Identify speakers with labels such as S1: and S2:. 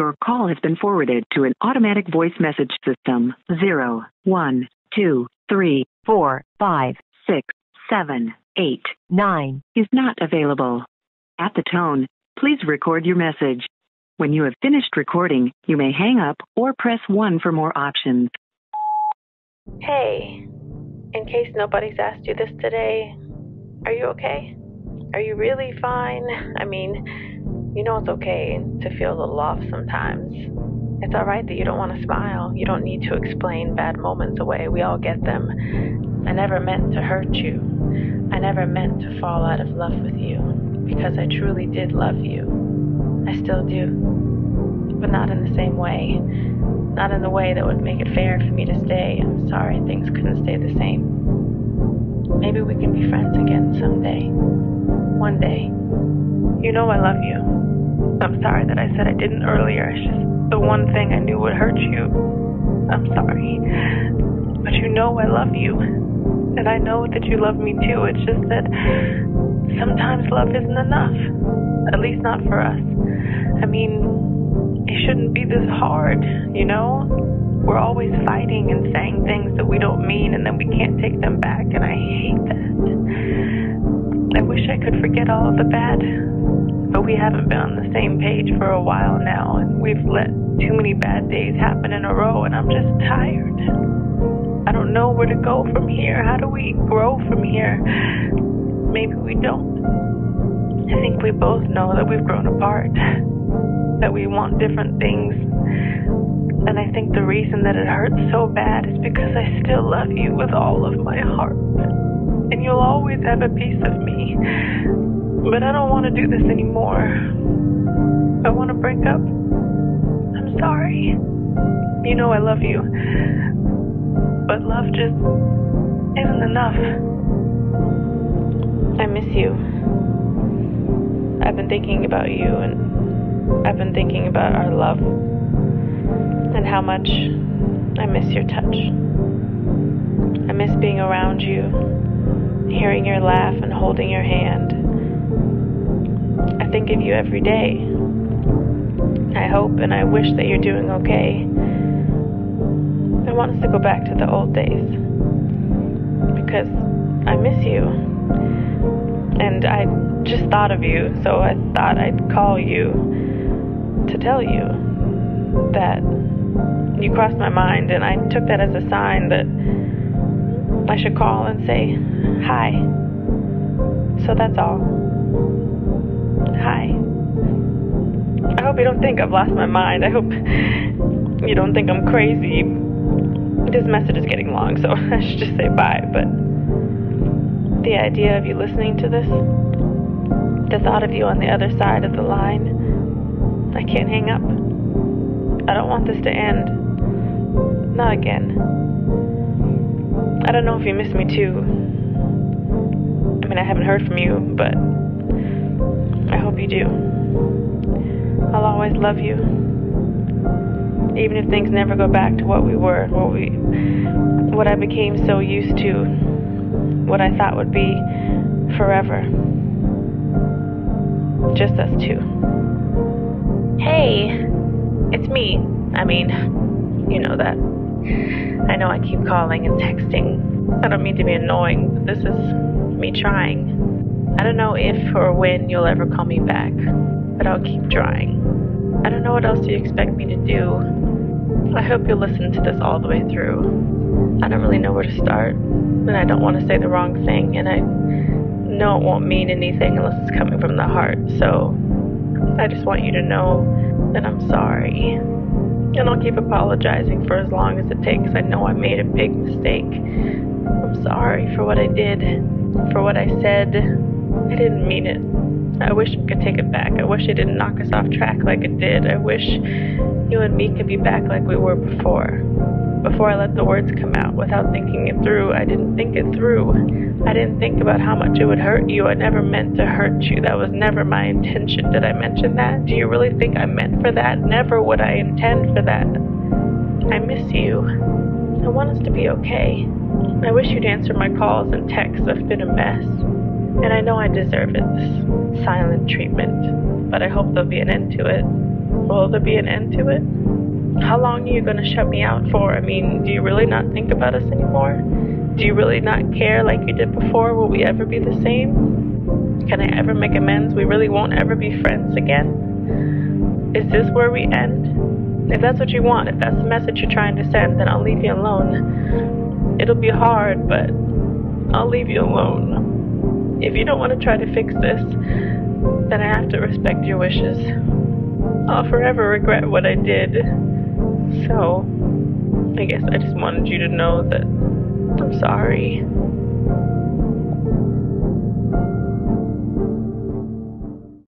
S1: Your call has been forwarded to an automatic voice message system. Zero, one, two, three, four, five, six, seven, eight, nine is not available. At the tone, please record your message. When you have finished recording, you may hang up or press 1 for more options.
S2: Hey, in case nobody's asked you this today, are you okay? Are you really fine? I mean, you know it's okay to feel a little off sometimes. It's alright that you don't want to smile. You don't need to explain bad moments away. We all get them. I never meant to hurt you. I never meant to fall out of love with you because I truly did love you. I still do. But not in the same way. Not in the way that would make it fair for me to stay. I'm sorry things couldn't stay the same. Maybe we can be friends again someday. One day. You know I love you. I'm sorry that I said I didn't earlier. It's just the one thing I knew would hurt you. I'm sorry. But you know I love you. And I know that you love me too. It's just that sometimes love isn't enough. At least not for us. I mean, it shouldn't be this hard, you know? We're always fighting and saying things that we don't mean and then we can't take them back, and I hate that. I wish I could forget all of the bad, but we haven't been on the same page for a while now, and we've let too many bad days happen in a row, and I'm just tired. I don't know where to go from here. How do we grow from here? Maybe we don't. I think we both know that we've grown apart, that we want different things. And I think the reason that it hurts so bad is because I still love you with all of my heart. And you'll always have a piece of me. But I don't want to do this anymore. I want to break up. I'm sorry. You know I love you. But love just isn't enough. I miss you. I've been thinking about you and I've been thinking about our love and how much I miss your touch. I miss being around you, hearing your laugh and holding your hand. I think of you every day. I hope and I wish that you're doing okay. I want us to go back to the old days because I miss you. And I just thought of you, so I thought I'd call you to tell you that you crossed my mind, and I took that as a sign that I should call and say hi. So that's all. Hi. I hope you don't think I've lost my mind. I hope you don't think I'm crazy. This message is getting long, so I should just say bye. But the idea of you listening to this, the thought of you on the other side of the line, I can't hang up. I don't want this to end. Not again. I don't know if you miss me too. I mean, I haven't heard from you, but I hope you do. I'll always love you. Even if things never go back to what we were, what we what I became so used to, what I thought would be forever. Just us two. Hey, it's me. I mean, you know that. I know I keep calling and texting. I don't mean to be annoying, but this is me trying. I don't know if or when you'll ever call me back, but I'll keep trying. I don't know what else you expect me to do. I hope you'll listen to this all the way through. I don't really know where to start, and I don't want to say the wrong thing, and I know it won't mean anything unless it's coming from the heart, so I just want you to know that I'm sorry. And I'll keep apologizing for as long as it takes. I know I made a big mistake. I'm sorry for what I did, for what I said. I didn't mean it. I wish I could take it back. I wish it didn't knock us off track like it did. I wish you and me could be back like we were before. Before I let the words come out without thinking it through, I didn't think it through. I didn't think about how much it would hurt you. I never meant to hurt you. That was never my intention. Did I mention that? Do you really think I meant for that? Never would I intend for that. I miss you. I want us to be okay. I wish you'd answer my calls and texts. I've been a mess. And I know I deserve it, this silent treatment. But I hope there'll be an end to it. Will there be an end to it? How long are you going to shut me out for? I mean, do you really not think about us anymore? Do you really not care like you did before? Will we ever be the same? Can I ever make amends? We really won't ever be friends again? Is this where we end? If that's what you want, if that's the message you're trying to send, then I'll leave you alone. It'll be hard, but I'll leave you alone. If you don't want to try to fix this, then I have to respect your wishes. I'll forever regret what I did. So, I guess I just wanted you to know that I'm sorry.